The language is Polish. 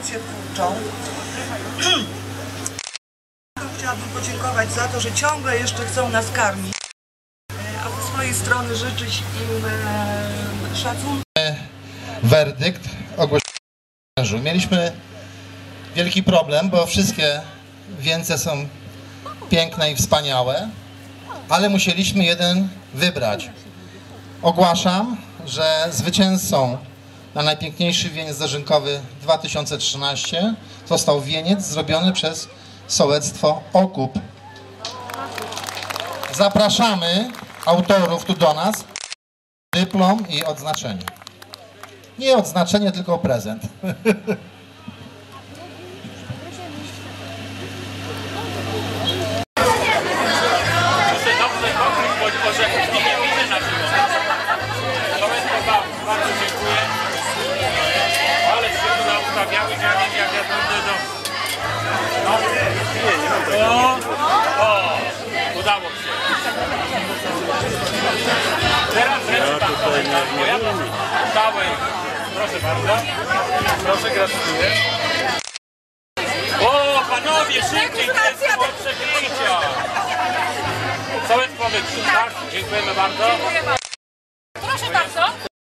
agencję twórczą. Chciałabym podziękować za to, że ciągle jeszcze chcą nas karmić. E, A ze swojej strony życzyć im e, szacunku. werdykt ogłosiliśmy. Mieliśmy wielki problem, bo wszystkie wieńce są piękne i wspaniałe, ale musieliśmy jeden wybrać. Ogłaszam, że zwycięzcą na najpiękniejszy wieniec dożynkowy 2013 został wieniec zrobiony przez sołectwo Okup. Zapraszamy autorów tu do nas. Dyplom i odznaczenie. Nie odznaczenie, tylko prezent. udało się. Teraz reszta. Bo ja to dałem. Proszę bardzo. Proszę, gratuluję. O, panowie, szybciej, to jest po przekrycia. Sołectwo wytrzy, tak? Dziękujemy bardzo.